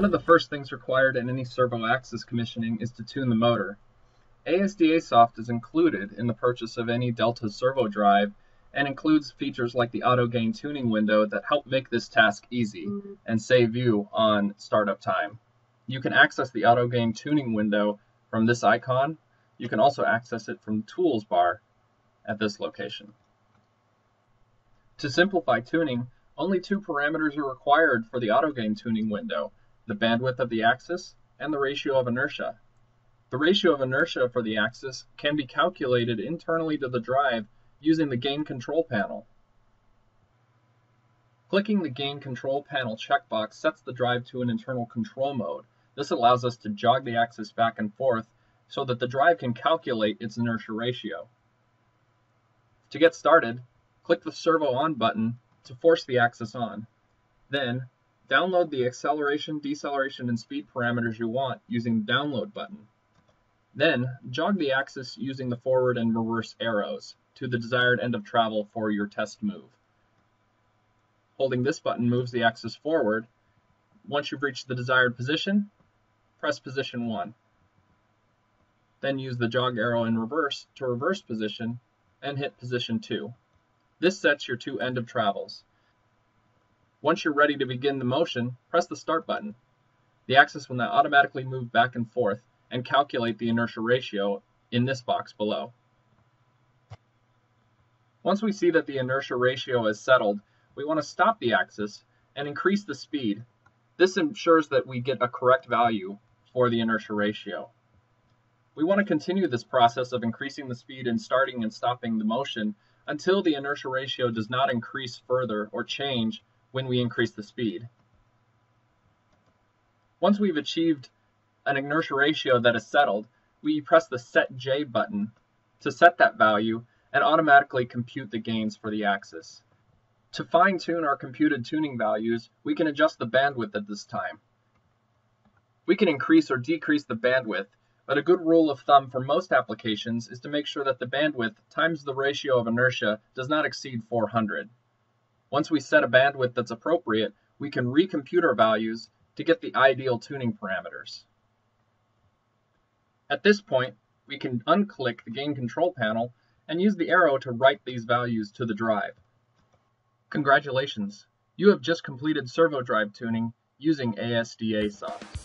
One of the first things required in any servo axis commissioning is to tune the motor. ASDA Soft is included in the purchase of any Delta servo drive and includes features like the auto gain tuning window that help make this task easy and save you on startup time. You can access the auto gain tuning window from this icon. You can also access it from the tools bar at this location. To simplify tuning, only two parameters are required for the auto gain tuning window the bandwidth of the axis, and the ratio of inertia. The ratio of inertia for the axis can be calculated internally to the drive using the Gain Control panel. Clicking the Gain Control panel checkbox sets the drive to an internal control mode. This allows us to jog the axis back and forth so that the drive can calculate its inertia ratio. To get started, click the servo on button to force the axis on. Then, Download the acceleration, deceleration, and speed parameters you want using the download button. Then, jog the axis using the forward and reverse arrows to the desired end of travel for your test move. Holding this button moves the axis forward. Once you've reached the desired position, press position 1. Then use the jog arrow in reverse to reverse position and hit position 2. This sets your two end of travels. Once you're ready to begin the motion, press the start button. The axis will now automatically move back and forth and calculate the inertia ratio in this box below. Once we see that the inertia ratio is settled, we want to stop the axis and increase the speed. This ensures that we get a correct value for the inertia ratio. We want to continue this process of increasing the speed and starting and stopping the motion until the inertia ratio does not increase further or change when we increase the speed. Once we've achieved an inertia ratio that is settled, we press the Set J button to set that value and automatically compute the gains for the axis. To fine tune our computed tuning values, we can adjust the bandwidth at this time. We can increase or decrease the bandwidth, but a good rule of thumb for most applications is to make sure that the bandwidth times the ratio of inertia does not exceed 400. Once we set a bandwidth that's appropriate, we can recompute our values to get the ideal tuning parameters. At this point, we can unclick the gain control panel and use the arrow to write these values to the drive. Congratulations, you have just completed servo drive tuning using ASDA soft.